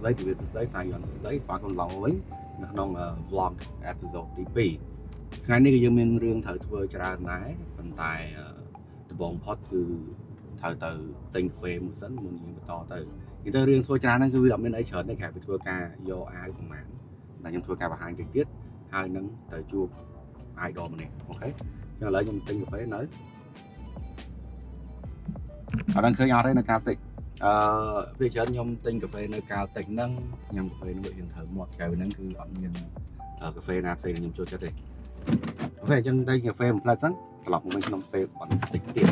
ស្ដីទិវាសួស្ដីសាយ័ន្តសួស្ដីស្វាគមន៍ឡើងវិញនៅក្នុង vlog episode ទី2ថ្ងៃនេះក៏យើងមានរឿងត្រូវធ្វើច្រើនដែរប៉ុន្តែដំបូងផុតគឺត្រូវទៅទិញកាហ្វេមួយសិនមុនយើងបន្តទៅនិយាយទៅរឿងធ្វើច្រើនហ្នឹងគឺវាអត់មានអីច្រើនទេក្រៅពីធ្វើការយកអាវប្រហែលតែខ្ញុំធ្វើការបង្ហាញតិចទៀតហើយនឹងទៅជួប idol ម្នាក់អូខេចឹងឥឡូវខ្ញុំទិញកាហ្វេនៅអត់ដឹងឃើញអត់ទេនៅកាលតិច អឺវាច្រើនខ្ញុំទិញកាហ្វេនៅកាលតិចហ្នឹងញ៉ាំកាហ្វេនឹងវារៀងត្រូវមាត់ក្រៅហ្នឹងគឺអត់មានកាហ្វេណាផ្សេងខ្ញុំចូលចិត្តទេអូខេអញ្ចឹងទិញកាហ្វេមួយផ្លែសិនត្រឡប់មកវិញក្នុងពេលបន្តិចទៀត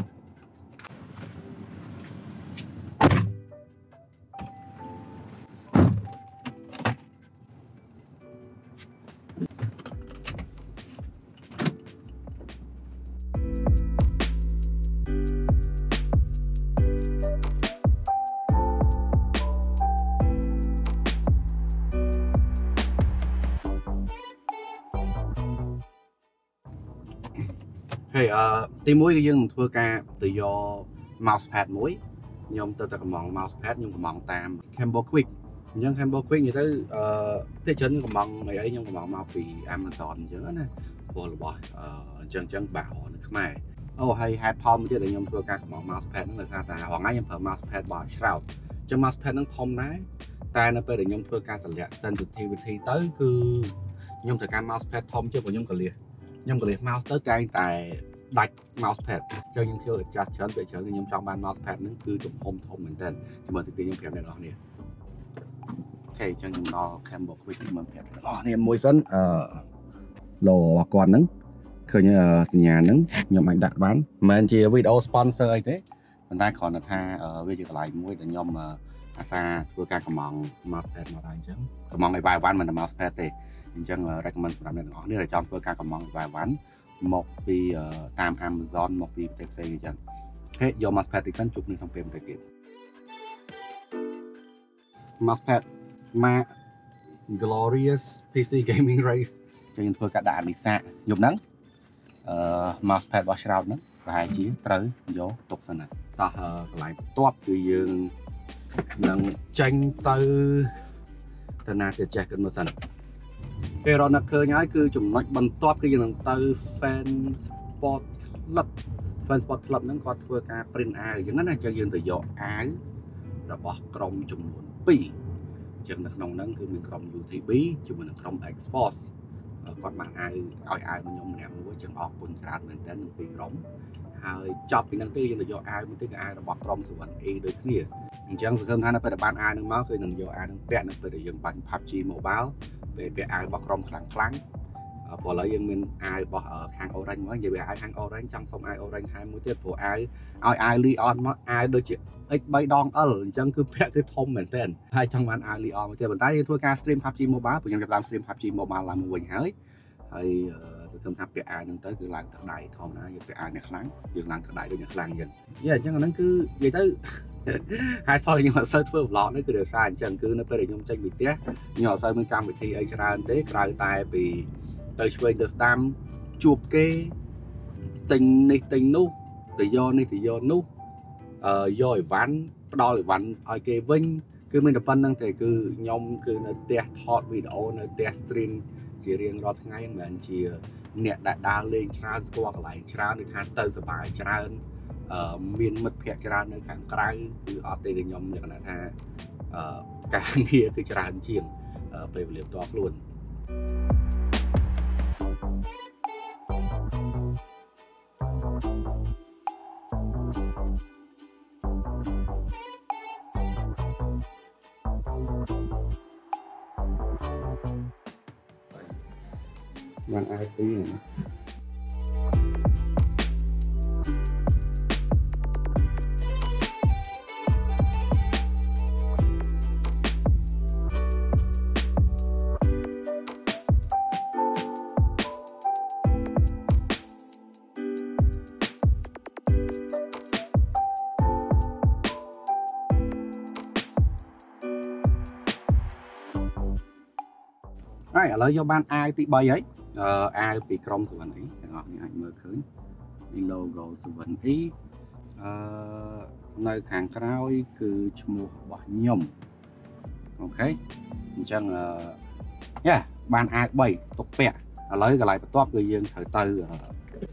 អឺទី1គឺយើងនឹងធ្វើការទៅយក mouse pad មួយខ្ញុំទៅតែកំង mouse pad ខ្ញុំកំងតាម Cambo Quick អញ្ចឹង Cambo Quick និយាយទៅអឺភាគច្រើនខ្ញុំកំងអីអីខ្ញុំកំងមកពី Amazon អញ្ចឹងណាព្រោះរបស់អញ្ចឹងអញ្ចឹងបាក់រនៅខ្មែរអូហើយ head palm ទៀតដែលខ្ញុំធ្វើការកំង mouse pad ហ្នឹងគឺថាតែរងថ្ងៃខ្ញុំប្រើ mouse pad របស់ Shroud អញ្ចឹង mouse pad ហ្នឹងធំដែរតែនៅពេលដែលខ្ញុំធ្វើការតម្លាក់ sensitivity ទៅគឺខ្ញុំត្រូវការ mouse pad ធំជាងព្រោះខ្ញុំកលៀស ខ្ញុំកលៀស mouse ទៅតែងតែដាច់ mouse pad អញ្ចឹងខ្ញុំធ្វើ adjust ច្រើនពេលច្រើនខ្ញុំចង់បាន mouse pad ហ្នឹងគឺទំហំធំមែនតើជាមួយទីខ្ញុំប្រាប់អ្នកនរគ្នាអូខេអញ្ចឹងខ្ញុំដល់ Cambo Quick ខ្ញុំប្រាប់អ្នកនរគ្នាមួយសិនអឺ logo របស់គាត់ហ្នឹងឃើញសញ្ញាហ្នឹងខ្ញុំអាចដាក់បានមិនមែនជា video sponsor អីទេប៉ុន្តែគ្រាន់តែថាវាជាកន្លែងមួយដែលខ្ញុំអាសាធ្វើការកម្មង mouse pad មកដែរអញ្ចឹងកម្មងឲ្យបាយវ៉ាន់មិនតែ mouse pad ទេ អញ្ចឹង recommend សម្រាប់អ្នកទាំងអស់គ្នាដែលចង់ធ្វើការកម្មងបាយវ៉ាន់មកពីតាម Amazon មកពីប្រទេសផ្សេងអញ្ចឹងអូខេយក mousepad ទីសិនជួបគ្នាក្នុងពេលបន្តិចទៀត mousepad Mac Glorious PC Gaming Race ចឹងខ្ញុំធ្វើការដាក់អានិសាយប់ហ្នឹងអឺ mousepad របស់ Shroud ហ្នឹងប្រហែលជាត្រូវយកទុកសិនណាតោះកន្លែងបន្ទាប់គឺយើងនឹងចេញទៅទៅណាទៅចេះគិតមើលសិន ពេលរត់នឹកឃើញហើយគឺចំណុចបន្ទាប់គឺយើងនឹងទៅ fan sport club fan sport club ហ្នឹងគាត់ធ្វើការ print អាវអញ្ចឹងណាអញ្ចឹងយើងទៅយកអាវរបស់ក្រុមចំនួន2អញ្ចឹងនៅក្នុងហ្នឹងគឺមានក្រុម UTB ជាមួយនឹងក្រុម X-Force គាត់បានអាវឲ្យអាវខ្ញុំម្នាក់មួយចឹងអរគុណច្រើនមែនទែននឹងពីរក្រុមហើយចប់ពីហ្នឹងទៅយើងទៅយកអាវមួយទៀតគឺអាវរបស់ក្រុមសុវណ្ណ A ដូចគ្នាអញ្ចឹងសង្ឃឹមថានៅពេលដែលបានអាវហ្នឹងមកគឺនឹងយកអាវហ្នឹងពាក់នៅពេលដែលយើងបាញ់ PUBG Mobile ពេលពាក់អាវរបស់ក្រុមខ្លាំងខ្លាំងព្រោះឥឡូវយើងមានអាវរបស់ខាង Orange មកនិយាយពីអាវខាង Orange ចង់សុំអាវ Orange ថែមមួយទៀតព្រោះអាវឲ្យអាវ Leon មកអាវដូចជា X3 ដង L អញ្ចឹងគឺពាក់គឺធំមែនទែនហើយចង់បានអាវ Leon មួយទៀតប៉ុន្តែយើងធ្វើការ stream PUBG Mobile ព្រោះខ្ញុំចាប់តាម stream PUBG Mobile ឡើងមកវិញហើយហើយសង្ឃឹមថាពាក់អាវហ្នឹងទៅគឺឡើងទឹកដៃធម្មតាយើងពាក់អាវអ្នកខ្លាំងយើងឡើងទឹកដៃដូចអ្នកខ្លាំងយើងយេអញ្ចឹងអាហ្នឹងគឺនិយាយទៅ ហើយផលខ្ញុំអត់សូវធ្វើ vlog នេះគឺដោយសារអញ្ចឹងគឺនៅពេលដែលខ្ញុំចេញពីផ្ទះខ្ញុំអត់សូវមានកម្មវិធីអីច្រើនទេក្រៅតែពីទៅឆ្វេងទៅស្ដាំជួបគេទិញនេះទិញនោះទៅយកនេះទៅយកនោះអឺយកអីវ៉ាន់ផ្ដល់អីវ៉ាន់ឲ្យគេវិញគឺមានតែប៉ុណ្្នឹងទេគឺខ្ញុំគឺនៅផ្ទះថតវីដេអូនៅផ្ទះ stream ជារៀងរាល់ថ្ងៃមិនមែនជា អ្នកដែលដើរលេងច្រើនស្គាល់កន្លែងច្រើនឬថាទៅសប្បាយច្រើន មានមិត្តភ័ក្តិច្រើននៅខាងក្រៅគឺអត់ទេគឺខ្ញុំលក្ខណៈថាការងារគឺច្រើនជាងពេលវេលាផ្ទាល់ខ្លួនបានអាយពីរណា ឥឡូវយកបានអាវទី3ហើយអាវពីក្រុម 7E ទាំងអស់គ្នាអាចមើលឃើញនេះ logo 7E អឺនៅខាងក្រោយគឺឈ្មោះរបស់ខ្ញុំអូខេអញ្ចឹងអឺយ៉ាបានអាវ3ទុកពាក់ឥឡូវកន្លែងបន្ទាប់គឺយើងត្រូវទៅ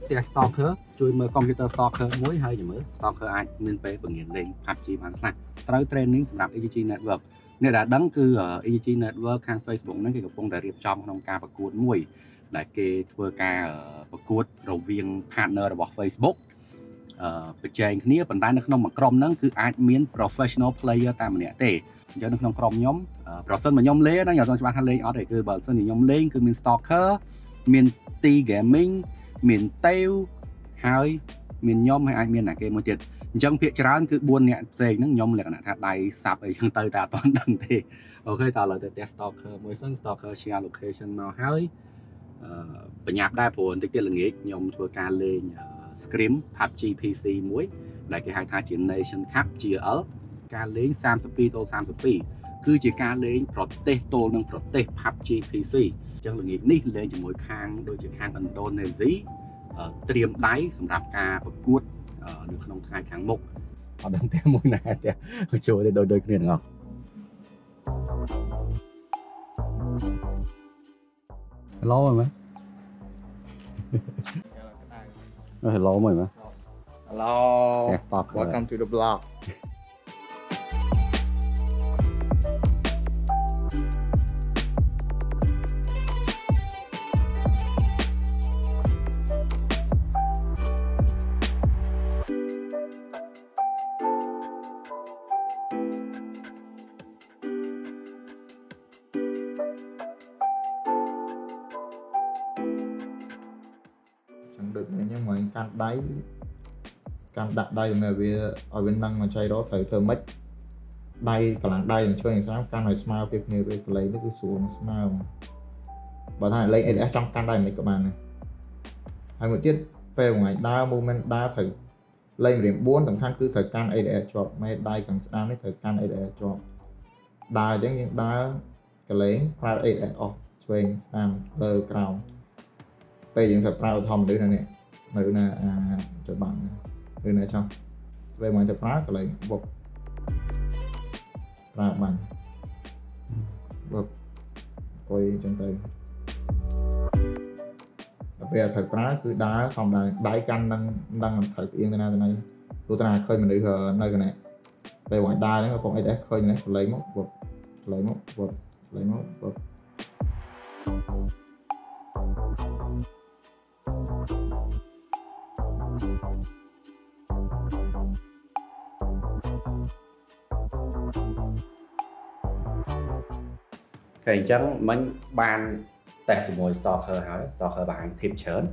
ផ្ទះ stalker ជួយមើល computer stalker មួយហើយចាំមើល stalker អាចមានពេលបង្រៀនលេង PUBG បានខ្លះត្រូវ training សម្រាប់ EG network អ្នកដែលដឹងគឺ EG network ខាង Facebook ហ្នឹងគេកំពុងតែរៀបចំក្នុងការប្រកួតមួយ ដែលគេធ្វើការប្រកួតរវាង partner របស់ Facebook អឺប្រជែងគ្នាប៉ុន្តែនៅក្នុងមួយក្រុមហ្នឹងគឺអាចមាន professional player តែម្នាក់ទេអញ្ចឹងនៅក្នុងក្រុមខ្ញុំប្រសិនមកខ្ញុំលេងណាខ្ញុំអត់ច្បាស់ថាលេងអត់ទេគឺបើសិនជាខ្ញុំលេងគឺមាន stalker មាន T gaming មានតេវហើយមានខ្ញុំហើយអាចមានអ្នកគេមួយទៀត អញ្ចឹងភាកច្រើនគឺ4អ្នកផ្សេងហ្នឹងខ្ញុំលក្ខណៈថាដៃសាប់អីចឹងទៅតែអត់ទាន់ដឹងទេអូខេតើឥឡូវទៅផ្ទះ stalker មួយសិន stalker share location មកហើយអឺបញ្ញាប់ដែរព្រោះបន្តិចទៀតល្ងាចខ្ញុំធ្វើការលេង Scrim PUBG PC មួយ ដែលគេហៅថាជា Nation Cup GL ការលេង32ទល់32គឺជាការលេងប្រទេសទល់នឹងប្រទេស PUBG PC អញ្ចឹងល្ងាចនេះលេងជាមួយខាងដូចជាខាងឥណ្ឌូនេស៊ីត្រៀមដៃសម្រាប់ការប្រកួត នៅក្នុងថ្ងៃខាងមុខអត់ដឹងទេមួយណាទេចូលទៅដូចដូចគ្នាទាំងអស់ Hello មើល Hello មើលមើល Hello Yeah, stop. Welcome to the blog ដូចនេះហ្នឹងមកកាន់ដៃកាន់ដាក់ដៃនៅវាឲ្យវានឹងមកចៃរត្រូវធ្វើម៉េចដៃកម្លាំងដៃនឹងជួយនឹងស្រាំកាន់ឲ្យស្មើពីគ្នាវាកលេងនេះគឺស្រួលស្មើបើថាលេង AS ចង់កាន់ដៃមិនក៏បានដែរហើយមួយទៀតពេលថ្ងៃដើរ movement ដើរត្រូវលេងរៀង4សំខាន់គឺត្រូវកាន់ ADS ជាប់មេដៃខាងស្ដាំនេះត្រូវកាន់ ADS ជាប់ដើរអញ្ចឹងយើងដើរកលេងប្រើ ADS អស់ឆ្វេងស្ដាំលើក្រោម ពេលយើងត្រូវប្រើឧទាហរណ៍មនុស្សនៅនេះនៅណាអាចបាំងឬណាចោះពេលមកទៅប្រើកន្លែងបុកប្រើបាំងបុកអុយអញ្ចឹងទៅដល់ពេលត្រូវប្រើគឺដើរធម្មតាដៃកាន់នឹងដឹងមិនត្រូវផ្អៀងទៅណាទៅណីទោះតាឃើញមនុស្សនៅកណែពេលវាយដើរហ្នឹងកំពុងអីដែរឃើញនេះកន្លែងមកបុកកន្លែងមកបុកកន្លែងមកបុក គេអញ្ចឹងមិញបានតេស្តជាមួយ stalker ហើយ stalker បាន tip ច្រើន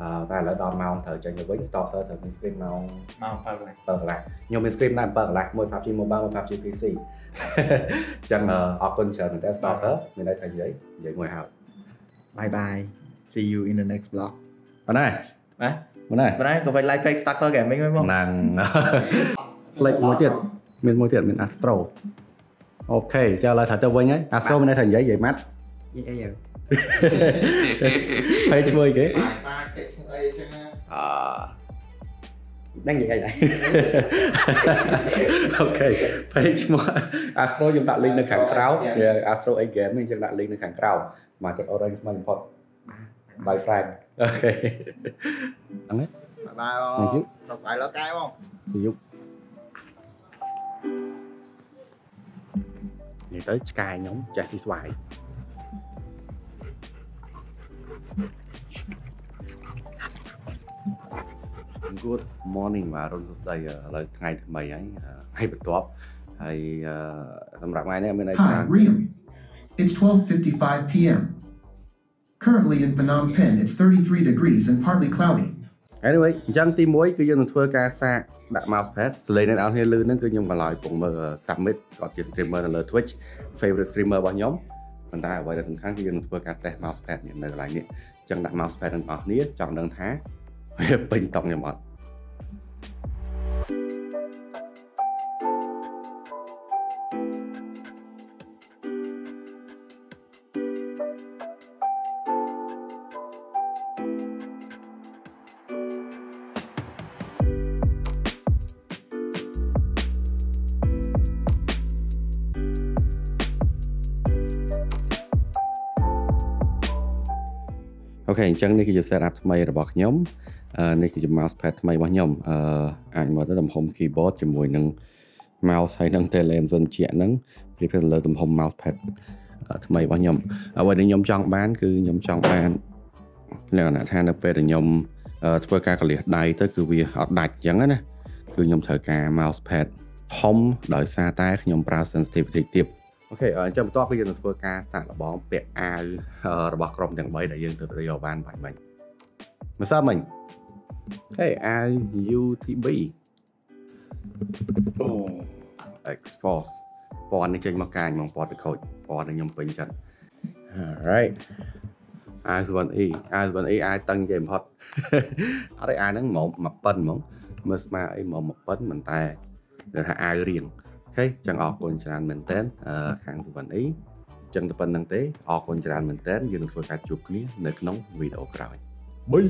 អឺតែឥឡូវដល់ម៉ោងត្រូវចេញទៅវិញ stalker ត្រូវមាន screen ម៉ោងមកប្រើកន្លែង7កន្លះខ្ញុំមាន screen ដែរ7កន្លះមួយ PUBG Mobile មួយ PUBG PC អញ្ចឹងអរគុណច្រើនមែនតើ stalker មានន័យថានិយាយនិយាយមួយហើយ bye bye see you in the next vlog ប៉ុណ្ណាណាប៉ុណ្ណាប៉ុន្តែក៏វិញ live fake stalker gaming ហ្នឹងមកហ្នឹងផ្លេចមួយទៀតមានមួយទៀតមាន Astro អូខេចាឥឡូវត្រូវទៅវិញហើយ Astro មានន័យថានិយាយនិយាយម៉ាត់អីអីយ៉ាងហើយឈ្មោះអីគេបាគេឈ្មោះអីចឹងណាអឺដឹងនិយាយអីដែរអូខេពេលឈ្មោះ Astro ខ្ញុំដាក់ link នៅខាងក្រោម Yeah, Astro A game នេះខ្ញុំដាក់ link នៅខាងក្រោមមកចុច orange ថ្មីបំផុត by Frank អូខេហ្នឹងហើយបាយ Thank you រកបាយលើកែបងពីយុគ និយាយទៅឆ្កែខ្ញុំចេះស៊ីស្វាយ Good morning បាទរុនសួស្ដីឥឡូវថ្ងៃថ្មីហើយថ្ងៃបន្ទាប់ហើយអឺសម្រាប់ថ្ងៃនេះមានន័យថា Hi, Rio. It's 12:55 p.m. Currently in Phnom Penh, it's 33 degrees and partly cloudy. Anyway អញ្ចឹងទី1គឺយើងនឹងធ្វើការសាកដាក់ mousepad សលេងអ្នកនរគ្នាលឺហ្នឹងគឺខ្ញុំក៏ឡើយពងមើល submit គាត់ជា streamer នៅលើ Twitch favorite streamer របស់ខ្ញុំប៉ុន្តែអ្វីដែលសំខាន់គឺយើងនឹងធ្វើការ test mousepad នេះនៅកន្លែងនេះអញ្ចឹងដាក់ mousepad ទាំងអស់គ្នាចង់ដឹងថាវាពេញតុងខ្ញុំអត់ ខេអញ្ចឹងនេះគឺជា setup ថ្មីរបស់ខ្ញុំអឺនេះគឺជា mouse pad ថ្មីរបស់ខ្ញុំអឺអាចមើលទៅទំហំ keyboard ជាមួយនឹង mouse ហើយនឹង Telemson ជាហ្នឹងប្រៀបធៀបទៅលើទំហំ mouse pad ថ្មីរបស់ខ្ញុំអ្វីដែលខ្ញុំចង់បានគឺខ្ញុំចង់បានលក្ខណៈថានៅពេលដែលខ្ញុំធ្វើការកលៀសដៃទៅគឺវាអត់ដាច់អញ្ចឹងណាគឺខ្ញុំត្រូវការ mouse pad ធំដោយសារតែខ្ញុំប្រើ sensitivity ទាប អូខេអញ្ចឹងបន្ទាប់ពីយើងនឹងធ្វើការសាកល្បងពាក់អាវរបស់ក្រុមទាំង3ដែលយើងទៅទៅយកបានបាញ់មិញមិនសើមិញហេអាវ UTB អូ Expose ពណ៌នេះចេញមកកាញមកពណ៌ទៅខូចពណ៌នេះខ្ញុំពេញចិត្ត Alright អាវ 7E អាវ 7E អាវតឹងជាបំផុតអត់ឯអាវហ្នឹងហ្មងមកប៉ិនហ្មងមើលស្មាអីហ្មងមកប៉ិនមិនតែគេថាអាវរៀងអូ ខេចឹងអរគុណច្រើនមែនតើខាង 7E ចឹងតែប៉ុណ្្នឹងទេអរគុណច្រើនមែនតើយើងនឹងធ្វើការជួបគ្នានៅក្នុងវីដេអូក្រោយបាយ